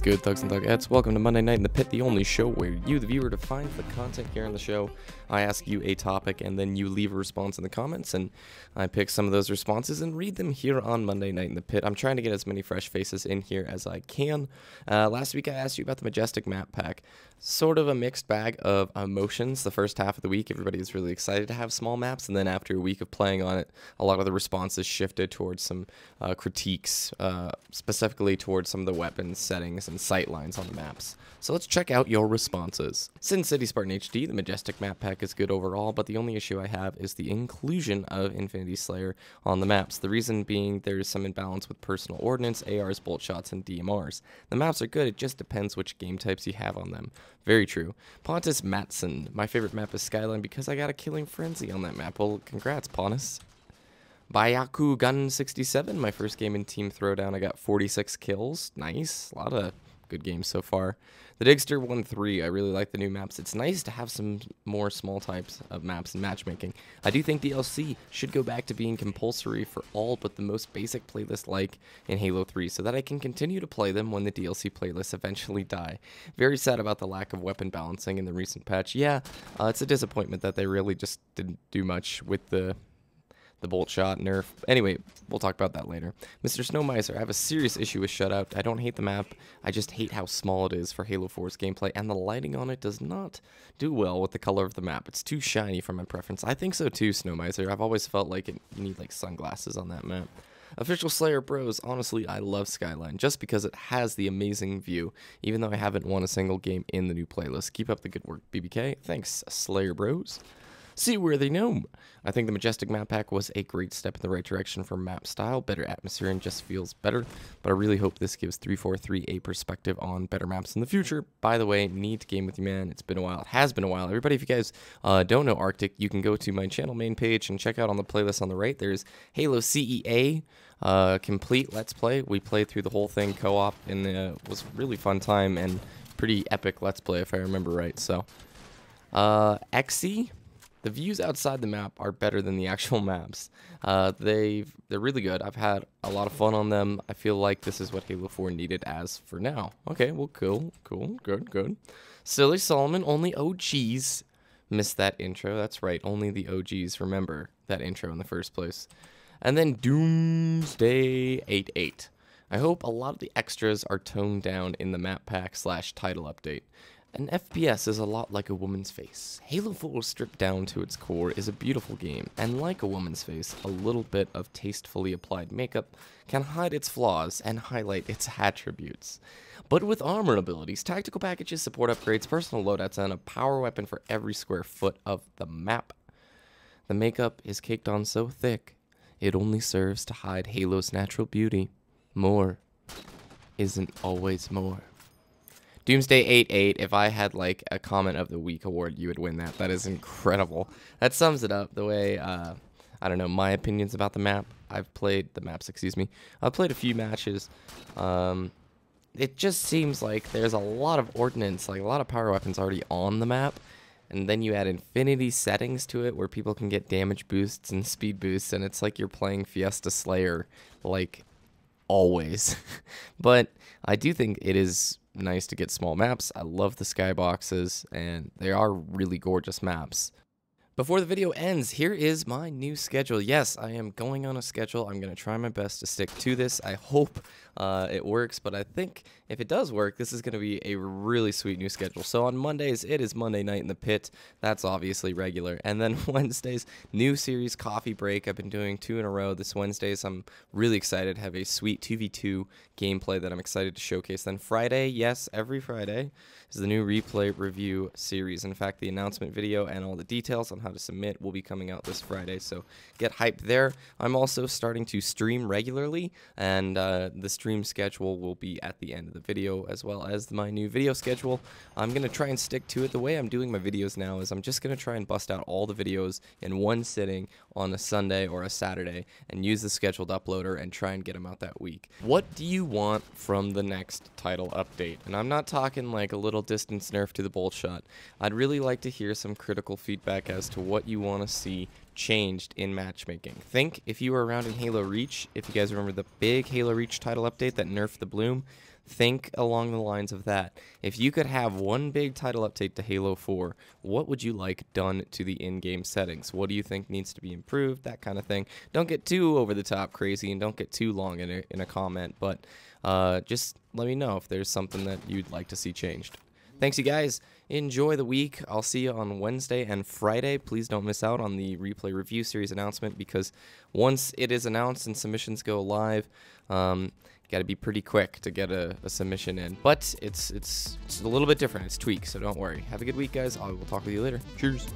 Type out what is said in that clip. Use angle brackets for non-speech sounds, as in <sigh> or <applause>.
good, Thugs and Thugettes? Welcome to Monday Night in the Pit, the only show where you, the viewer, define the content here on the show. I ask you a topic, and then you leave a response in the comments, and I pick some of those responses and read them here on Monday Night in the Pit. I'm trying to get as many fresh faces in here as I can. Uh, last week, I asked you about the Majestic map pack. Sort of a mixed bag of emotions. The first half of the week, everybody was really excited to have small maps, and then after a week of playing on it, a lot of the responses shifted towards some uh, critiques, uh, specifically towards some of the weapons settings and sight lines on the maps. So let's check out your responses. Sin City Spartan HD, the Majestic map pack is good overall, but the only issue I have is the inclusion of Infinity Slayer on the maps. The reason being there's some imbalance with personal ordnance, ARs, bolt shots, and DMRs. The maps are good, it just depends which game types you have on them. Very true. Pontus Matson, my favorite map is Skyline because I got a killing frenzy on that map. Well, congrats, Pontus. Bayaku Gun 67, my first game in Team Throwdown. I got 46 kills. Nice. A lot of good games so far. The Digster 1-3, I really like the new maps. It's nice to have some more small types of maps and matchmaking. I do think DLC should go back to being compulsory for all but the most basic playlist like in Halo 3 so that I can continue to play them when the DLC playlists eventually die. Very sad about the lack of weapon balancing in the recent patch. Yeah, uh, it's a disappointment that they really just didn't do much with the the bolt shot nerf. Anyway, we'll talk about that later. Mr. Snowmiser, I have a serious issue with Shutout. I don't hate the map, I just hate how small it is for Halo 4's gameplay, and the lighting on it does not do well with the color of the map. It's too shiny for my preference. I think so too, Snowmiser. I've always felt like it, you need like sunglasses on that map. Official Slayer Bros, honestly, I love Skyline just because it has the amazing view, even though I haven't won a single game in the new playlist. Keep up the good work, BBK. Thanks, Slayer Bros. Seaworthy Gnome. I think the Majestic map pack was a great step in the right direction for map style, better atmosphere, and just feels better. But I really hope this gives 343 a perspective on better maps in the future. By the way, need to game with you, man. It's been a while. It has been a while. Everybody, if you guys uh, don't know Arctic, you can go to my channel main page and check out on the playlist on the right. There's Halo CEA. Uh, complete Let's Play. We played through the whole thing co-op, and it was really fun time and pretty epic Let's Play if I remember right. So, uh, XE, the views outside the map are better than the actual <laughs> maps. Uh, they they're really good. I've had a lot of fun on them. I feel like this is what Halo 4 needed as for now. Okay, well, cool, cool, good, good. Silly Solomon, only OGs missed that intro. That's right, only the OGs remember that intro in the first place. And then Doomsday 88. I hope a lot of the extras are toned down in the map pack slash title update. An FPS is a lot like a woman's face. Halo 4 stripped down to its core is a beautiful game, and like a woman's face, a little bit of tastefully applied makeup can hide its flaws and highlight its attributes. But with armor abilities, tactical packages, support upgrades, personal loadouts, and a power weapon for every square foot of the map. The makeup is caked on so thick, it only serves to hide Halo's natural beauty. More isn't always more. Doomsday 88, if I had like a comment of the week award, you would win that. That is incredible. That sums it up the way, uh, I don't know, my opinions about the map. I've played the maps, excuse me. I've played a few matches. Um, it just seems like there's a lot of ordnance, like a lot of power weapons already on the map. And then you add infinity settings to it where people can get damage boosts and speed boosts. And it's like you're playing Fiesta Slayer, like always. <laughs> but I do think it is nice to get small maps. I love the skyboxes, and they are really gorgeous maps. Before the video ends, here is my new schedule. Yes, I am going on a schedule. I'm going to try my best to stick to this. I hope uh, it works, but I think if it does work, this is going to be a really sweet new schedule. So on Mondays, it is Monday Night in the Pit. That's obviously regular. And then <laughs> Wednesdays, new series Coffee Break. I've been doing two in a row this Wednesdays. I'm really excited. To have a sweet 2v2 gameplay that I'm excited to showcase. Then Friday, yes, every Friday, is the new replay review series. In fact, the announcement video and all the details on how to submit will be coming out this Friday, so get hyped there. I'm also starting to stream regularly, and uh, stream schedule will be at the end of the video, as well as my new video schedule. I'm going to try and stick to it. The way I'm doing my videos now is I'm just going to try and bust out all the videos in one sitting on a Sunday or a Saturday, and use the scheduled uploader and try and get them out that week. What do you want from the next title update? And I'm not talking like a little distance nerf to the bolt shot. I'd really like to hear some critical feedback as to what you want to see changed in matchmaking. Think if you were around in Halo Reach, if you guys remember the big Halo Reach title update that nerfed the bloom, think along the lines of that. If you could have one big title update to Halo 4, what would you like done to the in game settings? What do you think needs to be improved? That kind of thing. Don't get too over the top crazy and don't get too long in a, in a comment, but uh, just let me know if there's something that you'd like to see changed. Thanks, you guys. Enjoy the week. I'll see you on Wednesday and Friday. Please don't miss out on the replay review series announcement because once it is announced and submissions go live, um, got to be pretty quick to get a, a, submission in. But it's, it's it's a little bit different. It's tweaked, so don't worry. Have a good week, guys. I will talk with you later. Cheers.